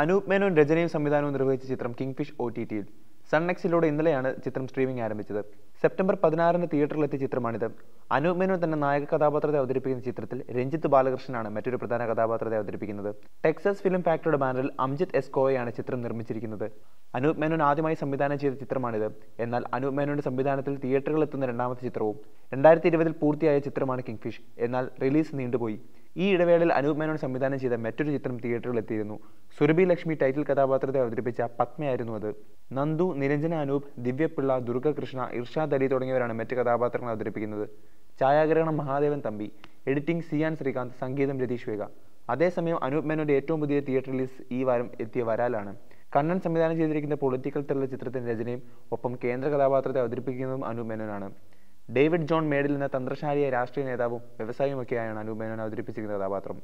അനൂപ് മേനോൻ രചനയും സംവിധാനവും നിർവഹിച്ച ചിത്രം കിങ്ഫിഷ് ഒ ടി ടിയിൽ സൺനെക്സിലൂടെ ഇന്നലെയാണ് ചിത്രം സ്ട്രീമിംഗ് ആരംഭിച്ചത്. സെപ്റ്റംബർ പതിനാറിന് തിയേറ്ററിലെത്തിയ ചിത്രമാണിത്. അനൂപ് മേനോൻ തന്നെ നായക കഥാപാത്രത്തെ അവതരിപ്പിക്കുന്ന ചിത്രത്തിൽ രഞ്ജിത്ത് ബാലകൃഷ്ണനാണ് മറ്റൊരു പ്രധാന കഥാപാത്രത്തെ അവതരിപ്പിക്കുന്നത്. ടെക്സസ് ഫിലിം ഫാക്ടറിയുടെ ബാനറിൽ അംജിത് എസ്കോയാണ് ചിത്രം നിർമ്മിച്ചിരിക്കുന്നത്. അനൂപ് മേനോൻ ആദ്യമായി സംവിധാനം ചെയ്ത ചിത്രമാണിത്. എന്നാൽ അനൂപ് മേനോന്റെ സംവിധാനത്തിൽ തിയേറ്ററുകളിലെത്തുന്ന രണ്ടാമത്തെ ചിത്രവും രണ്ടായിരത്തി ഇരുപതിൽ പൂർത്തിയായ ചിത്രമാണ് കിങ്ഫിഷ്. എന്നാൽ റിലീസ് നീണ്ടുപോയി. ഈ ഇടവേളയിൽ അനൂപ് മേനോൻ സംവിധാനം ചെയ്ത മറ്റൊരു ചിത്രം തിയേറ്ററിൽ എത്തിയിരുന്നു സുരഭി ലക്ഷ്മി ടൈറ്റിൽ കഥാപാത്രത്തെ അവതരിപ്പിച്ച പത്മയായിരുന്നു അത്. നന്ദു നിരഞ്ജന അനൂപ് ദിവ്യപിള്ള ദുർഗകൃഷ്ണ ഇർഷാദ് അലി തുടങ്ങിയവരാണ് മറ്റ് കഥാപാത്രങ്ങൾ അവതരിപ്പിക്കുന്നത്. ഛായാഗ്രഹണം മഹാദേവൻ തമ്പി എഡിറ്റിംഗ് സിയാൻ ശ്രീകാന്ത് സംഗീതം രതീഷ് വേഗ. അതേസമയം അനൂപ് മേനോന്റെ ഏറ്റവും പുതിയ തിയേറ്റർ റിലീസ് ഈ വാരം എത്തിയ വരാലാണ്. കണ്ണൻ സംവിധാനം ചെയ്തിരിക്കുന്ന പൊളിറ്റിക്കൽ ത്രില്ലർ ചിത്രത്തിന്റെ രചനയും ഒപ്പം കേന്ദ്ര കഥാപാത്രത്തെ അവതരിപ്പിക്കുന്നതും അനൂപ് മേനോനാണ്. ഡേവിഡ് ജോൺ മേഡിൽ എന്ന തന്ത്രശാലിയായ രാഷ്ട്രീയ നേതാവും വ്യവസായിയുമൊക്കെയാണ് അനൂപ് മേനോൻ അവതരിപ്പിച്ചിരിക്കുന്ന കഥാപാത്രം